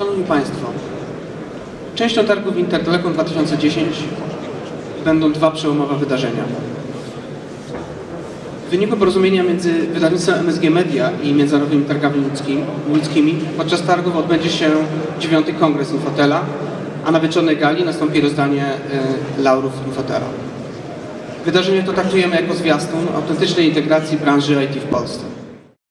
Szanowni Państwo, częścią targów Intertelecom 2010 będą dwa przełomowe wydarzenia. W wyniku porozumienia między wydawnictwem MSG Media i Międzynarodowymi Targami Ludzkimi, podczas targów odbędzie się dziewiąty kongres Infotela, a na wieczornej gali nastąpi rozdanie y, laurów Infotela. Wydarzenie to traktujemy jako zwiastun autentycznej integracji branży IT w Polsce.